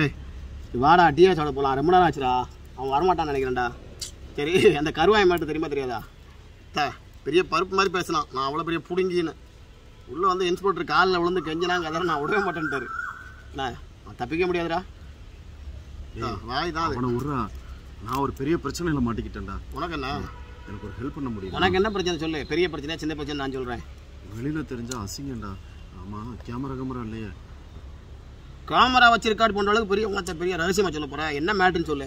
ஏய் நீ வாடா டீ சாப்பிட போகலாம் ரொம்ப நேரம் ஆச்சுடா. அவன் வரமாட்டான்னு நினைக்கிறேன்டா. சரி அந்த கருவாய் மாட்டு தெரியுமா தெரியாதா? த பெரிய பருப்பு மாதிரி பேசினான். நான் அவ்வளோ பெரிய புடுங்கின்னு. உள்ளே வந்து இன்ஸ்பெக்டர் காலில் விழுந்து கெஞ்சினாங்க அதெல்லாம் நான் விடவே மாட்டேன்ட்டாரு. என்ன நான் தப்பிக்க முடியாதுடா. வாய் தான் விட்றா. நான் ஒரு பெரிய பிரச்சனையில மாட்டிக்கிட்டேன்டா. உனக்கு என்ன? எனக்கு ஒரு ஹெல்ப் பண்ண முடியும்? உனக்கு என்ன பிரச்சனை சொல்லு. பெரிய பிரச்சனை சின்ன பிரச்சனை நான் சொல்கிறேன் வெளியில தெரிஞ்சா அசிங்கம்டா. ஆமா கேமரா கேமரா இல்லையே. கேமரா வச்சு ரெக்கார்ட் பண்ணுற அளவுக்கு பெரிய உங்கள்கிட்ட பெரிய ரகசியமாக சொல்ல போகிறேன் என்ன மேட்டுன்னு சொல்லு.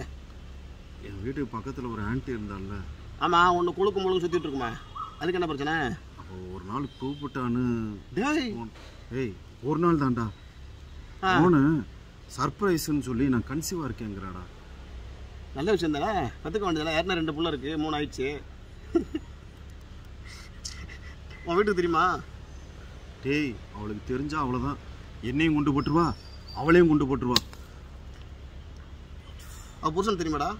என் வீட்டுக்கு பக்கத்துல ஒரு ஆன்ட்டி இருந்தால ஆமாம் ஒன்று குழுக்கு முழுக்கு சுற்றிட்டு இருக்குமா? அதுக்கு என்ன பிரச்சனை? ஒரு நாள் கூப்பிட்டான்னு ஏய் ஒரு நாள் தான்டா. போனு சர்ப்ரைஸ்ன்னு சொல்லி நான் கன்சீவா இருக்கேங்கிறாடா. நல்ல விஷயம் தானே? கற்றுக்க வேண்டியதில்ல ஏற்கனவே ரெண்டு புள்ள இருக்குது மூணு ஆயிடுச்சு. உன் வீட்டுக்கு தெரியுமா? டேய் அவளுக்கு தெரிஞ்சா அவ்வளவுதான். என்னையும் கொண்டு போட்டுருவா. அவளையும் கொண்டு போட்டுருவா. அவள் புருஷன் தெரியுமாடா?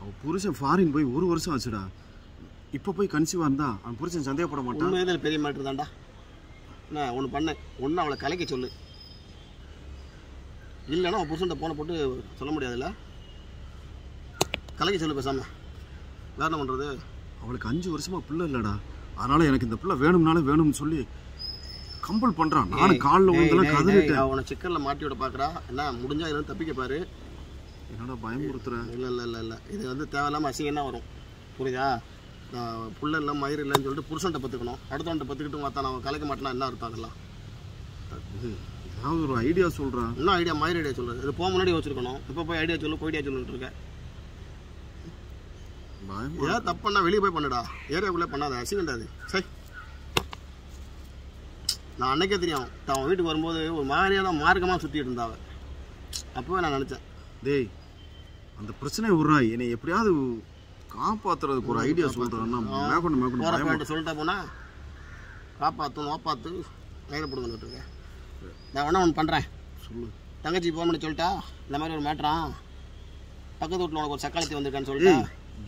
அவ புருஷன் ஃபாரின் போய் ஒரு வருஷம் ஆச்சுடா. இப்போ போய் கன்சீவா இருந்தா அவன் புருஷன் சந்தேகப்பட மாட்டான். உண்மையில பெரிய மேட்ரு தான்டா. என்ன ஒன்று பண்ணு. ஒன்று அவளை கலைக்க சொல்லு. இல்லைன்னா அவன் புருஷன்ட்ட போனை போட்டு சொல்ல முடியாதுல்ல? கலைக்க சொல்லு பேசாம. வேற என்ன பண்ணுறது அவளுக்கு அஞ்சு வருஷமா பிள்ளை இல்லடா. அதனால எனக்கு இந்த பிள்ளை வேணும்னாலும் வேணும்னு சொல்லி கம்பல் பண்றான். நானும் காலில் விழுந்தெல்லாம் கதறிட்டேன். அவனை சிக்கனில் மாட்டி விட பார்க்குறா என்ன முடிஞ்சா இருந்து தப்பிக்க பாரு. என்னடா பயமுறுத்துற? இல்லை இல்லை இல்லை இல்லை. இது வந்து தேவையில்லாமல் அசிங்கம் தான் வரும். புரியுதா? புள்ள இல்லை மயிர் இல்லைன்னு சொல்லிட்டு புருஷன்ட்ட பத்துக்கணும். அடுத்தவன்ட்ட பத்துக்கிட்டு பார்த்தா நான் கலைக்க மாட்டேன்னா என்ன இது, ஏதாவது ஒரு ஐடியா சொல்றான் இன்னும் ஐடியா மயிர் ஐடியா சொல்லுது இது போக முன்னாடி வச்சிருக்கணும் இப்போ போய் ஐடியா சொல்லு போய் ஐடியா சொல்லிட்டு இருக்கேன் பயம் ஏதாவது தப்பு பண்ணா வெளியே போய் பண்ணுடா. ஏரியாக்குள்ளே பண்ணாத. அசிங்கண்டா அது. சரி. நான் அன்னைக்கே தெரியும். அவன் வீட்டுக்கு வரும்போது ஒரு மாதிரியாக தான் மார்க்கமாக சுற்றிட்டு இருந்தாவ. அப்போவே நான் நினச்சேன் டேய் அந்த பிரச்சனையை விட்றா. என்னை எப்படியாவது காப்பாத்துறதுக்கு ஒரு ஐடியா சொல்றான்னா மேற்கொண்டு மேற்கொண்டு சொல்லிட்டா போனா காப்பாற்றும் நோப்பாத்து நேரம் போடுங்கன்னு இருக்கேன் நான் வேணா ஒன்று பண்ணுறேன் சொல்லு. தங்கச்சி ஃபோன் பண்ணி சொல்லிட்டா இந்த மாதிரி ஒரு மேட்ரான் பக்கத்து வீட்டில் உனக்கு ஒரு சக்காலத்தி வந்திருக்கான்னு சொல்லிட்டா?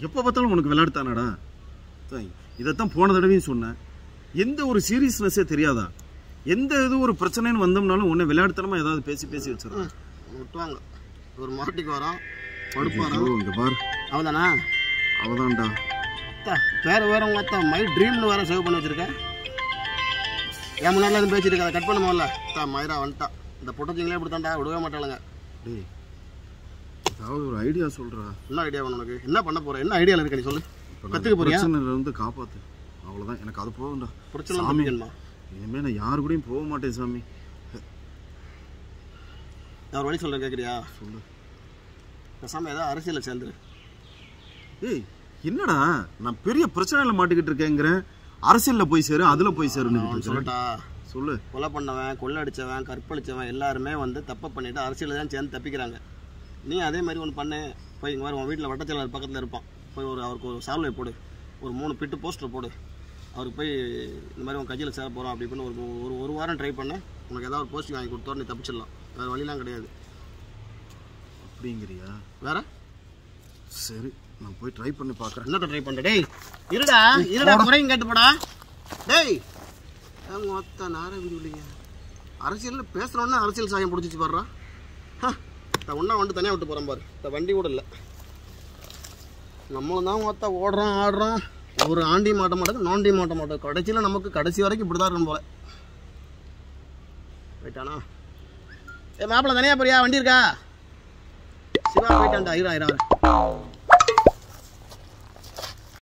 எப்போ பார்த்தாலும் உனக்கு விளையாடுத்தானடா தான், இதைத்தான் போன தடவையும் சொன்னேன். எந்த ஒரு சீரியஸ்னஸே தெரியாதா? எந்த இது ஒரு பிரச்சனைன்னு வந்தோம்னாலும் உன்னை விளையாடுத்தனமா ஏதாவது பேசி பேசி வச்சிடறேன் விட்டுவாங்க. ஒரு மாட்டிக்கு வரான் படுப்பாரான் ஐயோ, இங்க பாரு. அவன் தானா அவதான்டா. வேறு வேற உங்க அத்தா மை ட்ரீம்னு வேற சேவ் பண்ணி வச்சிருக்கேன் என் முன்னாடி எதுவும் பேசிட்டு அதை கட் பண்ணுமோல்ல தா மயிரா வந்துட்டா. இந்த பொட்டச்சிங்களே இப்படி விடவே மாட்டாளுங்க. டேய் ஏதாவது ஒரு ஐடியா சொல்றா. என்ன ஐடியா வேணும் உனக்கு? என்ன பண்ண போற? என்ன ஐடியாவில் இருக்க நீ சொல்லு. போறியா? பிரச்சனையில இருந்து காப்பாத்து. அவ்வளவுதான். எனக்கு அது போதும்டா. பிரச்சனை சாமி. தப்பிக்கணுமா இனிமே நான் யாரு கூடயும் போக மாட்டேன் சாமி. நான் ஒரு வழி சொல்றேன் கேட்குறியா சொல்லு. பேசாம ஏதாவது அரசியலில் சேர்ந்துரு. ஏய் என்னடா? நான் பெரிய பிரச்சனையில மாட்டிக்கிட்டு இருக்கேங்கிறேன். அரசியல்ல போய் சேரு அதுல போய் சேருன்னு சொல்லட்டா. சொல்லு. கொலை பண்ணவன் கொள்ளடிச்சவன் கற்பழிச்சவன் எல்லாருமே வந்து தப்பை பண்ணிட்டு அரசியலில் தான் சேர்ந்து தப்பிக்கிறாங்க. நீ அதே மாதிரி ஒன்று பண்ணு. போய் இங்கே மாதிரி உன் வீட்டில் வட்டச்செயலாளர் பக்கத்தில் இருப்பான். போய் ஒரு அவருக்கு ஒரு சால்வை போடு. ஒரு மூணு பிட்டு போஸ்டர் போடு. அவருக்கு போய் இந்த மாதிரி உன் கட்சியில் சேர போகிறோம் அப்படி பண்ணி ஒரு ஒரு ஒரு வாரம் ட்ரை பண்ணு உனக்கு ஏதாவது ஒரு போஸ்டிங் வாங்கி கொடுத்தோம் நீ தப்பிச்சிடலாம். வேறு வழிலாம் கிடையாது. அப்படிங்கிறியா? வேற? சரி நான் போய் ட்ரை பண்ணி பார்க்குறேன் என்னத்த ட்ரை பண்ணுற டேய் இருடா இருடா குறையும் கேட்டு போடா டேய் மொத்த நேரம் இல்லைங்க. அரசியலில் பேசுகிறோன்னே அரசியல் சாயம் பிடிச்சிச்சு பாடுறா இந்த ஒன்றா வந்து தனியாக விட்டு போகிறேன் பாரு. இந்த வண்டி கூட இல்லை. நம்மளும் தான் மொத்த ஓடுறோம் ஆடுறோம். ஒரு ஆண்டி மாட்ட மாட்டோம் நோண்டி மாட்ட மாட்டோம் கடைசியில் நமக்கு கடைசி வரைக்கும் இப்படி தான் இருக்கணும் போல. போயிட்டானா? ஏ மாப்பிள்ள தனியாக போறியா? வண்டி இருக்கா? சிவா போயிட்டான்டா ஐயா ஐயா